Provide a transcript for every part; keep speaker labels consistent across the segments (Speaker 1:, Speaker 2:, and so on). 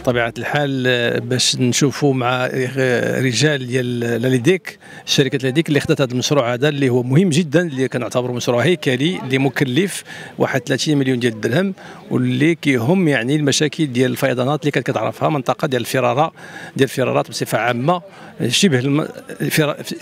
Speaker 1: بطبيعة الحال آه، باش نشوفوا مع رجال ديال لاليديك شركة لاليديك اللي خدات هذا المشروع هذا اللي هو مهم جدا اللي كنعتبره مشروع هيكلي اللي مكلف واحد 30 مليون ديال الدرهم واللي كيهم يعني المشاكل ديال الفيضانات اللي كانت كتعرفها منطقة ديال الفرارة ديال الفرارات بصفة عامة شبه الم...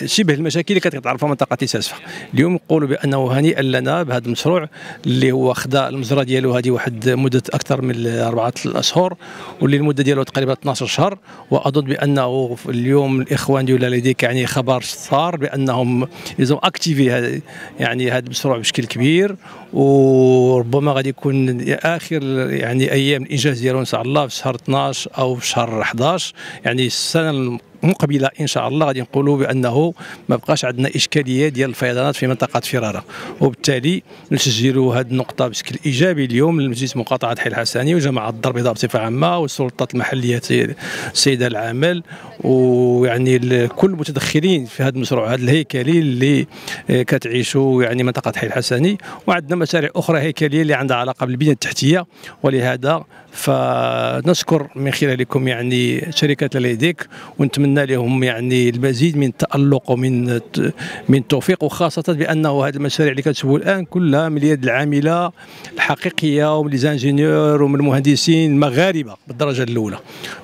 Speaker 1: شبه المشاكل اللي كانت كتعرفها منطقة ساسفه اليوم نقولوا بأنه هنيئا لنا بهذا المشروع اللي هو خدا المجرى ديالو هذه واحد مدة أكثر من أربعة الأشهر واللي المدة ديالو تقريبا 12 شهر وأظن بأنه اليوم الإخوان ديال لديك يعني خبر صار بأنهم يزو أكتيفي يعني هذا المشروع بشكل كبير وربما غادي يكون آخر يعني أيام الإنجاز ديالو إن شاء الله في شهر 12 أو في شهر 11 يعني السنة مقبلة إن شاء الله. غادي نقولوا بأنه ما بقاش عندنا إشكالية ديال الفيضانات في منطقة فرارة. وبالتالي نسجلوا هذه النقطة بشكل إيجابي اليوم لمجلس مقاطعة حي الحسني وجماعة الدار البيضاء بصفة عامة والسلطات المحلية السيده العامل. ويعني كل المتدخلين في هذا المشروع هذا الهيكلي اللي كتعيشوا يعني منطقة حي الحسني. وعندنا مشاريع أخرى هيكلية اللي عندها علاقة بالبنية التحتية. ولهذا فنشكر من خلالكم يعني شركة ليديك ونتمنى لهم يعني المزيد من التالق ومن من التوفيق وخاصة بأنه هذه المشاريع اللي كتشوفوا الآن كلها من اليد العاملة الحقيقية ومن ليزانجينيور ومن المهندسين المغاربة بالدرجة الأولى.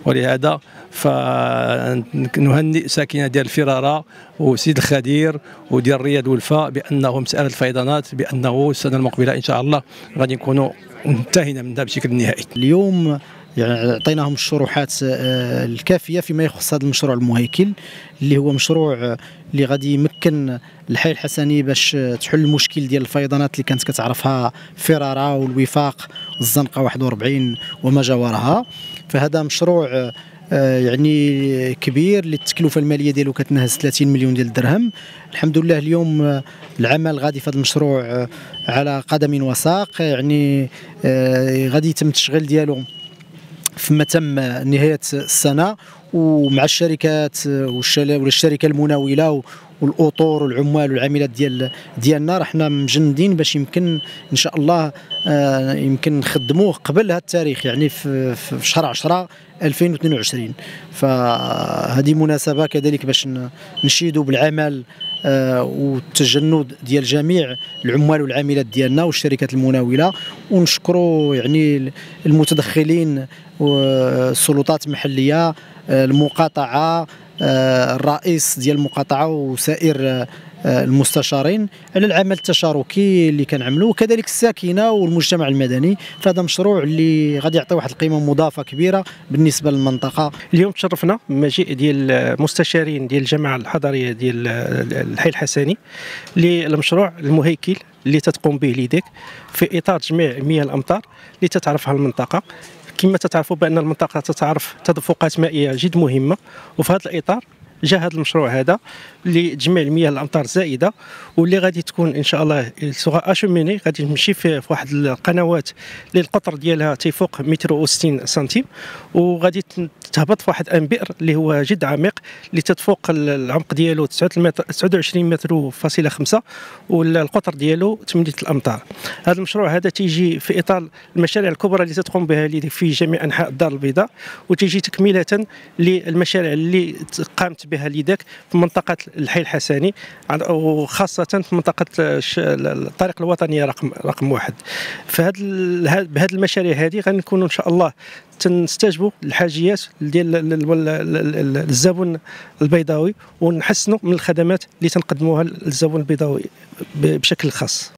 Speaker 1: ولهذا فنهنئ ساكنة ديال الفرارة وسيد الخدير وديال الرياض والفاء بأنه مسألة الفيضانات بأنه السنة المقبلة إن شاء الله غادي نكونوا انتهينا منها بشكل نهائي
Speaker 2: اليوم يعني أعطيناهم الشروحات آه، الكافية فيما يخص هذا المشروع المهيكل اللي هو مشروع آه، اللي غادي يمكن الحي الحسني باش تحل المشكل ديال الفيضانات اللي كانت كتعرفها فرارة والوفاق الزنقة 41 وما جاورها فهذا مشروع آه، يعني كبير اللي التكلفه المالية ديالو كتنهز 30 مليون ديال الدرهم. الحمد لله اليوم آه، العمل غادي في هذا المشروع آه، على قدم وساق. يعني غادي يتم التشغيل ديالو. فيما تم نهاية السنة ومع الشركات والشركة المناولة والأطور والعمال والعاملات ديال ديالنا رحنا مجندين باش يمكن إن شاء الله آه، يمكن نخدموه قبل هذا التاريخ يعني في, في شهر 10 2022 فهذه مناسبة كذلك باش نشيدوا بالعمل والتجند ديال جميع العمال والعاملات ديالنا والشركات المناولة. ونشكروا يعني المتدخلين والسلطات المحلية آه، المقاطعة آه، الرئيس ديال المقاطعة وسائر آه، المستشارين على العمل التشاركي اللي كنعملوه. وكذلك الساكنة والمجتمع المدني فهذا مشروع اللي غادي يعطي واحد القيمة مضافة كبيرة بالنسبة للمنطقة.
Speaker 3: اليوم تشرفنا بمجيء ديال مستشارين ديال الجامعة الحضرية ديال الحي الحسني للمشروع المهيكل اللي تتقوم به ليديك في إطار تجميع مياه الأمطار اللي تتعرفها المنطقة. كما تتعرفوا بأن المنطقة تتعرف تدفقات مائية جد مهمة. وفي هذا الإطار جاء هذا المشروع هذا لتجميع المياه الامطار الزائده واللي غادي تكون إن شاء الله سوغا أشوميني غادي تمشي في, واحد القنوات اللي القطر ديالها تيفوق متر و60 سنتيم وغادي تهبط في واحد بئر اللي هو جد عميق اللي تتفوق العمق ديالو 29 متر فاصله 5 والقطر ديالو 8 الامتار هذا المشروع هذا تيجي في إطار المشاريع الكبرى اللي تتقوم بها في جميع أنحاء الدار البيضاء وتيجي تكملة للمشاريع اللي قامت بها ليداك في منطقة الحي الحسني وخاصة في منطقة الطريق الوطنيه رقم رقم واحد. فهاد بهذه المشاريع هذه غنكونوا إن شاء الله تنستجبوا الحاجيات ديال الزبون البيضاوي ونحسنوا من الخدمات اللي تنقدموها للزبون البيضاوي بشكل خاص.